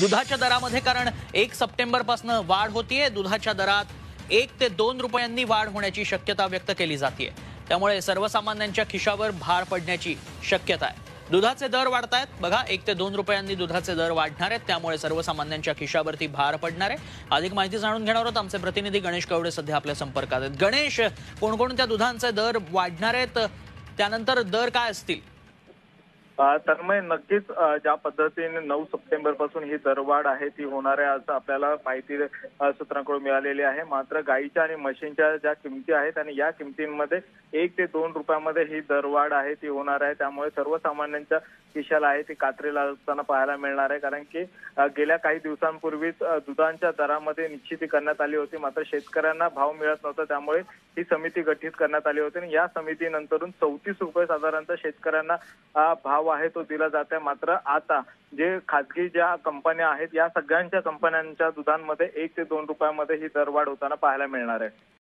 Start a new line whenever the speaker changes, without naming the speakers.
दुधाच्या दरामध्ये कारण एक सप्टेंबरपासून वाढ होतीये. दुधाच्या दरात एक ते दोन रुपयांनी वाढ होण्याची शक्यता व्यक्त केली जाते त्यामुळे सर्वसामान्यांच्या खिशावर भार पडण्याची शक्यता आहे. दुधाचे दर वाढत आहेत बघा एक ते दोन रुपयांनी दुधाचे दर वाढणार आहेत. त्यामुळे सर्वसामान्यांच्या खिशावरती भार पडणार आहे. अधिक माहिती जाणून घेणार आहोत आमचे प्रतिनिधी गणेश कवडे सध्या आपल्या संपर्कात आहेत. गणेश कोणकोणत्या दुधांचे दर वाढणार आहेत? त्यानंतर दर काय असतील?
तन्मय नक्कीच ज्या पद्धतीने नऊ सप्टेंबरपासून ही दरवाढ आहे ती होणार आहे असं आपल्याला माहिती सूत्रांकडून मिळालेली आहे. मात्र गाईच्या आणि म्हशींच्या ज्या किमती आहेत आणि या किमतींमध्ये एक ते दोन रुपयामध्ये ही दरवाढ आहे ती होणार आहे. त्यामुळे सर्वसामान्यांच्या खिशाला आहे ती कात्रीला असताना पाहायला मिळणार आहे. कारण की गेल्या काही दिवसांपूर्वीच दुधांच्या दरामध्ये निश्चिती करण्यात आली होती. मात्र शेतकऱ्यांना भाव मिळत नव्हता त्यामुळे ही समिती गठीत करण्यात आली होती. आणि या समितीनंतरून चौतीस रुपये साधारणतः शेतकऱ्यांना भाव आहे तो दिला जात आहे मात्र आता जे खाजगी ज्या कंपन्या आहेत या सगळ्यांच्या कंपन्यांच्या दुधांमध्ये एक ते दोन रुपयामध्ये ही दरवाढ होताना पाहायला मिळणार आहे.